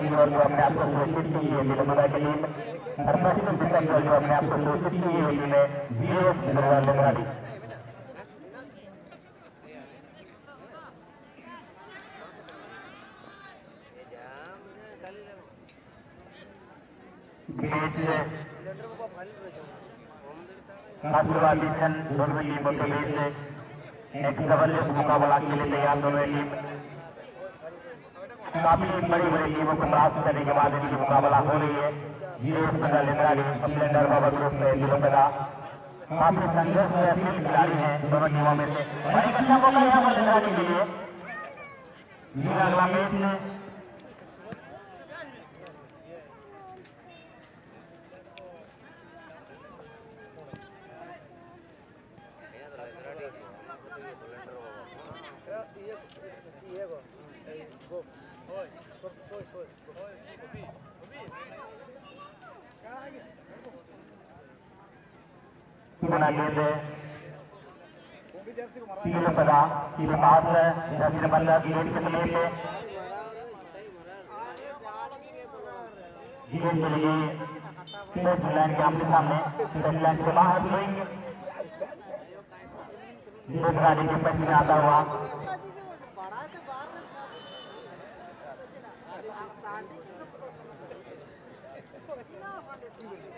दिशा जो अपने आप को घोषित की है तिलमदा की और पश्चिम दिशा जो अपने आप को घोषित की है टीम है ज़ीरो लेमराली बीच आशीर्वाद मिशन दोनों टीमों के बीच एक ज़बरदस्त मुकाबला के लिए तैयार दोनों टीम काफ़ी बड़ी बड़ी टीमों को नाश करने के बाद इनकी मुकाबला हो रही है। ज़ीरो स्पेंडर लेंद्राली स्प्लेंडर बाबा ग्रुप में ज़ीरो पेदा काफ़ी संघर्षशील खिलाड़ी हैं दोनों टीमों में से। बड़ी कच्चा मौका यहाँ पर लेंद्राली के लिए। जी अगला मैच बना गेंद तीन पदा तीन पास दस बंदा गेंद के समेत गेंद चली गई टेस्ट लाइन के आमने सामने। टेस्ट लाइन से बाहर हुई गेंद गाड़ी के पश्चिम आता हुआ। एक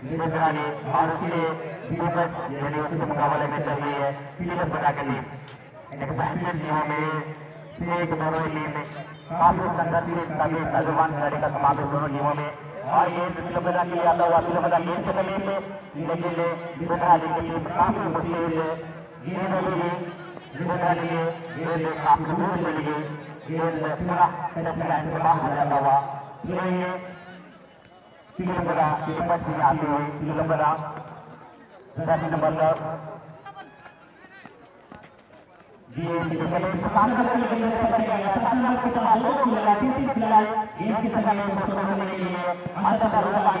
इंदिरा जी और उसके दीपक यानी उसके मुकाबले में चल रही है, पीले बना के टीम एक बेहतरीन टीमों में से एक दोनों टीम में काफ़ी संघर्षित काफ़ी नौजवान खिलाड़ी का समावेश दोनों टीमों में। और ये तिलबदा के लिए आता हुआ तिलबदा गेंद के समीप में लेकिन इंदिरा जी की टीम काफ़ी मुश्किल गेंद अभी जिम्मेदार लिए गेंद काफ़ी दूर चली गई। गेंद पूरा टेस्ट लाइन से बाहर जाता हुआ। ये तिलबदा के पश्चिम आती हुई तिलबदा दस नंबर दस गेंद के समीप सात नंबर के लिए सफ़र किया गया सात नंबर के सवाल लोगों को मिला तीन तीन खिलाड़ी गेंद की सफ़र में छोड़ने के लिए अंदर का रोक आ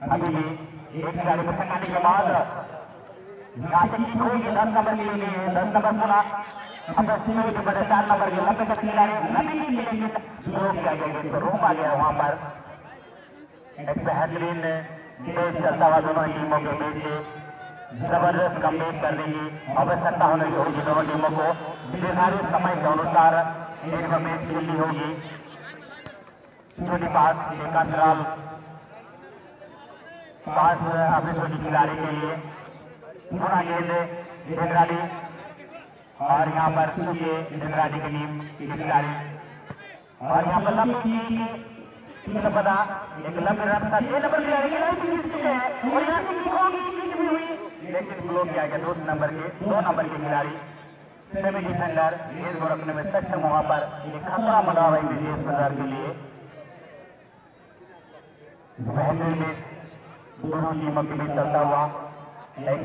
अभी एक खिलाड़ी को सकाने के बाद नासिक होगी दस नंबर के लिए दस नंबर पूरा अपने सीनियर के बड़े चार नंबर के लंबे तक खिलाड़ी लंबी के लिए रोक दिया गया तो रोका गया वहाँ पर। एक बेहतरीन तेज चलता हुआ दोनों टीमों के बीच ज़बरदस्त कम्बेक करने की आवश्यकता होने की होगी दोनों टीमों को। निर्धारित समय के अनुसार एक मैच खेलनी होगी। छोटी पास एक अंतराल पास अपने छोटी खिलाड़ी के लिए पूरा गेंद इंद्राणी और यहाँ पर सूर्य इंद्राणी की की खिलाड़ी और यहाँ पर लंबी तीन एक लंबी रास्ता, छह नंबर की और यहाँ से भी हुई। लेकिन ब्लॉक किया गया दो नंबर के, दो नंबर के खिलाड़ी। सेमी डिफेंडर को रखने में सक्षम हुआ पर खतरा हुआ विदेश बाज़ार के लिए। बेहतरीन दोनों टीमों के बीच चलता हुआ एक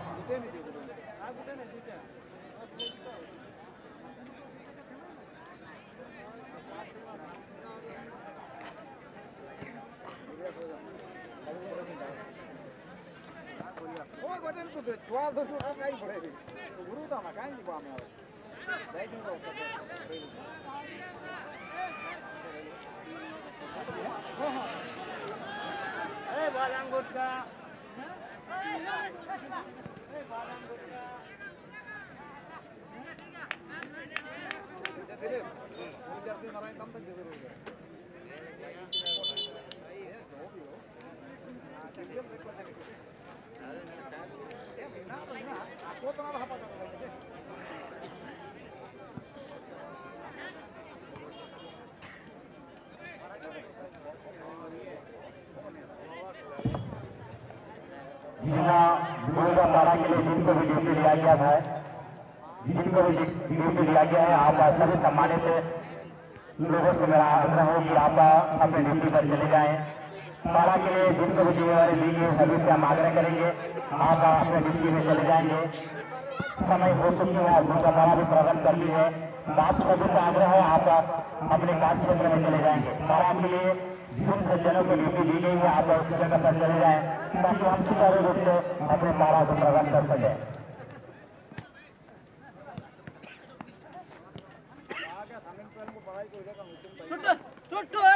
තමයි ගොඩෙන් පුතේ චුවා දුරු කයි පොරේ ගුරු තමයි කයි නිවාම බැගින් ගෝ ए बादाम गुटका ए बादाम गुटका धीरे धीरे नारायण तम तक ज़रूर हो जाए मारा के लिए जिनको भी ड्यूटी दिया गया है, जिनको भी ड्यूटी दिया गया है, आप सभी सम्मानित लोगों से मेरा आग्रह है कि आप अपने ड्यूटी पर चले जाएँ। माला के लिए जिनको भी जिम्मेवारी वाले दीजिए, सभी से हम आग्रह करेंगे आप अपने ड्यूटी में चले जाएँगे। समय हो चुकी है उनका माला भी प्रबंध कर ली है। बात को भी आग्रह है, आप अपने कार्य क्षेत्र में चले जाएँगे। माला के लिए जिन सज्जनों को ड्यूटी दी गई है, आप उस जगह पर चले जाए, ताकि हम सुचारू रूप से अपने माला को प्रबंध कर सकें। टुटुर टुटुर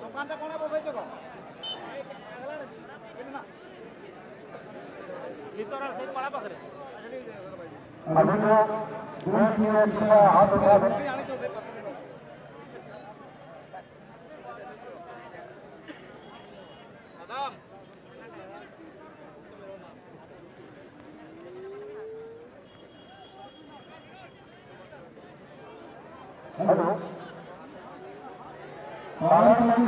দোকানটা কোনে বসাইছো গো? ভিতর আর পাড়া পাখরে আগে তো হাত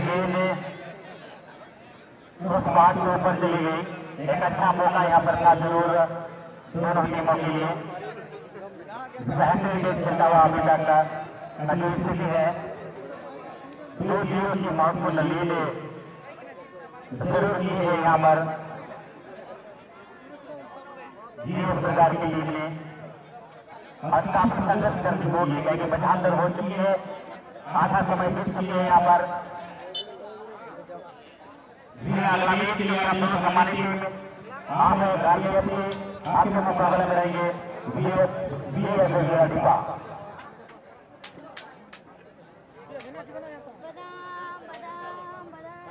गेंद उस बात के ऊपर चली गई एक अच्छा मौका यहाँ पर था ज़रूर दोनों टीमों के लिए बेहतरीन गेंद खेलता हुआ अभी तक अगली स्थिति है दो ज़ीरो की महत्वपूर्ण लीड ज़रूर की है यहाँ पर ज़ीरो प्रकार की लीड में और संघर्ष करनी होगी क्योंकि पचहत्तर हो चुकी है आधा समय बीत चुकी है यहाँ पर आप आपके मुकाबले में रहेंगे बादाम बादाम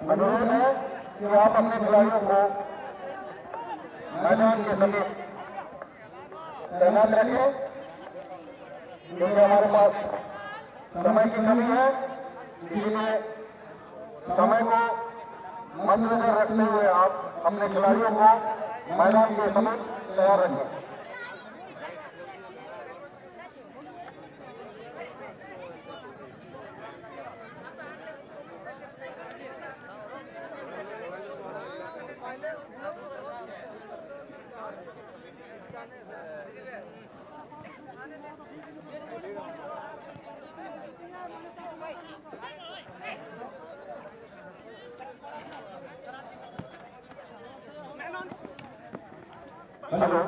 अनुरोध है कि आप अपने खिलाड़ियों को मैदान के समीप तैनात रखें। क्योंकि हमारे पास समय की कमी है, इसलिए समय को मद्देनजर रखते हुए आप अपने खिलाड़ियों को मैदान के समीप तैयार रखें। हेलो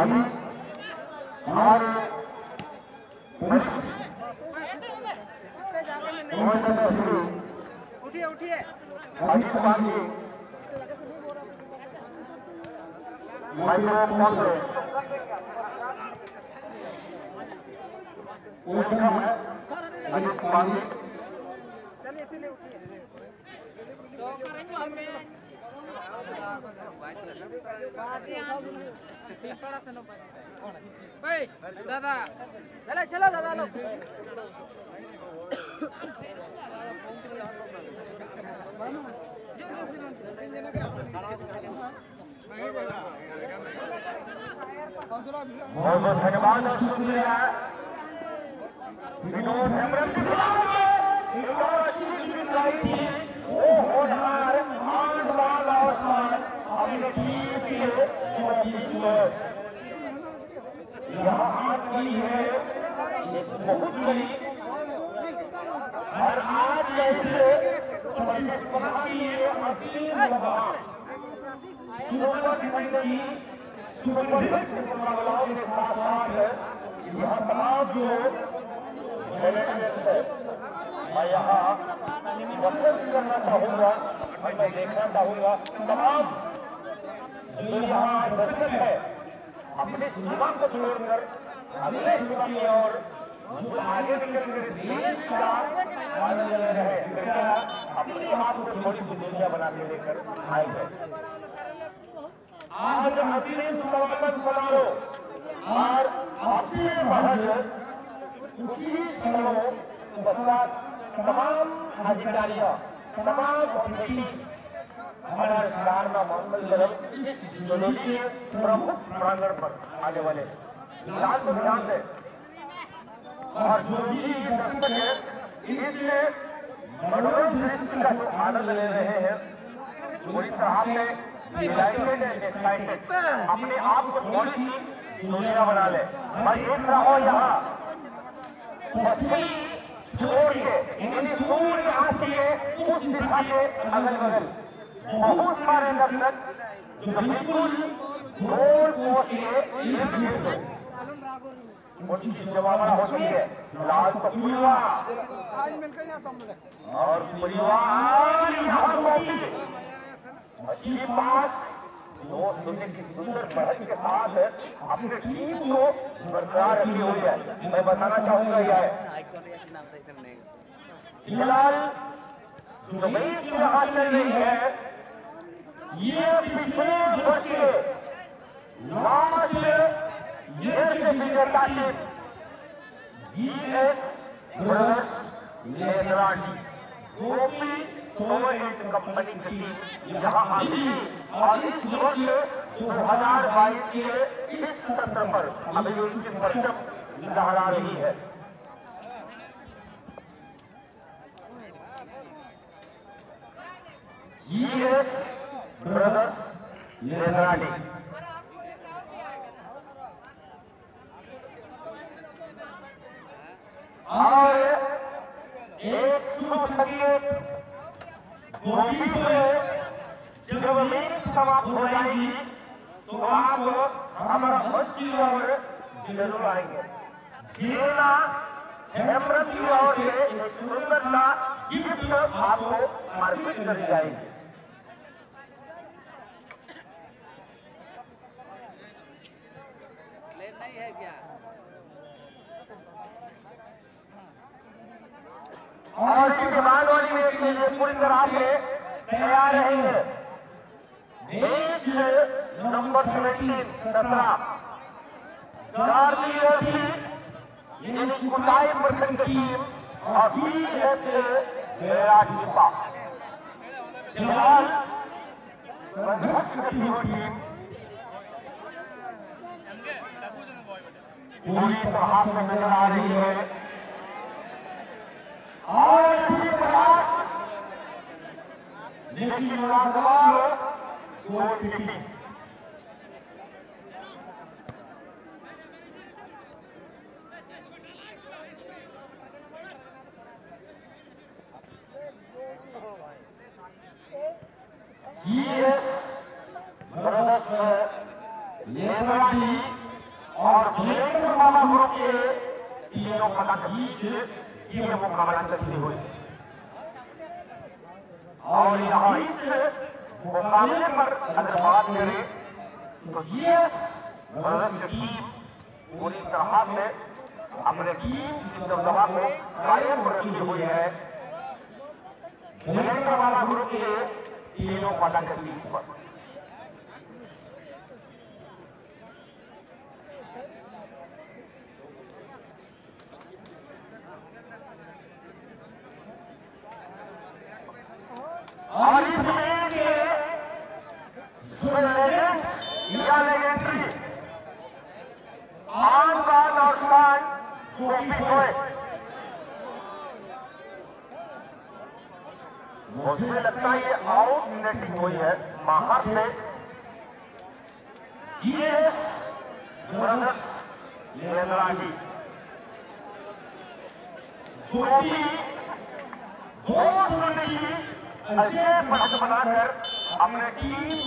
अभी हमारे उठिए उठिए अजीत कुमार जी माइक्रोफोन से अजीत कुमार जी चलिए चलिए उठिए। दादा चलो चलो दादा लोग बहुत विनोद हेमरम यहाँ की है बहुत बड़ी और आज जैसे सुपर की साथ साथ यह तमाम जो है मैं यहाँ करना चाहूँगा, और मैं देखना चाहूँगा, तमाम जो यहाँ दर्शक है, अपने सीमा को छोड़कर अगले सीमा की ओर आगे निकल देश का अपने आप को थोड़ी सी दुनिया बना के लेकर आए हैं। आज अंतिम समापन समारोह, और आपसे महज उसी क्षणों पश्चात तमाम अधिकारियों, तमाम कमिटीज हमारा कारना मोहम्मद गरम इस जुलूसी प्रमुख प्रांगण पर आने वाले लाल को ध्यान और जो भी है इस मनोरंजन दृश्य का आनंद ले रहे हैं। पूरी तरह से अपने आप को थोड़ी सी दुनिया बना ले। मैं देख रहा यहाँ पश्चिमी छोड़ यानी सूर्य आती है, उस दिशा के अगल बगल बहुत सारे दर्शक बिल्कुल गोल के इर्द गिर्द उनकी होती है, लाल यहाँ तुमने और परिवार यहाँ मौजूद अच्छी बात। वो सुनने की सुंदर बहन के साथ अपने टीम को बरकरार रखी हुई है। मैं बताना चाहूँगा यह। फ़िलहाल जो मैच यहाँ चल रही है, ये पिछले वर्ष के लास्ट ईयर के विजेता टीम जीएस ब्रदर्स लेदरानी गोपी एंड कंपनी की टीम यहाँ अभी और इस वर्ष दो हज़ार बाईस के इस सत्र पर अभी उनकी परचम लहरा रही है। ब्रदर्स लेदरानी और जब मैच समाप्त हो जाएगी तो आप हमारा मंच की ज़रूर आएँगे। जीना हेमरत की सुंदर सा गिफ्ट आपको अर्पित कर जाएगी नहीं है क्या और इस दीवान वाली मैच के पूरी तरह से तैयार रहेंगे। मैच नंबर सेवेंटीन सत्रह। चार की, यानी कुटाई प्रखंड फ़िलहाल पूरी तरह से नज़र आ रही है। और इसी प्रयास लेकिन लाजवाब गोल कीपिंग जीएस ब्रदर्स लेबरानी और वीरेंद्र मामा ग्रुप के तीनों पता के ये मुकाबला चलती हुई। और यहाँ इस मुकाबले पर अगर बात करें तो ब्रदर्स की टीम पूरी तरह से अपने टीम की दबदबा को कायम रखी हुई है। मामा ग्रुप के तीनों पता के बीच पर। और इसमें मुझे लगता है ये आउट नेटिंग हुई है बाहर से ये ब्रदर्स लेदरानी गोपी दो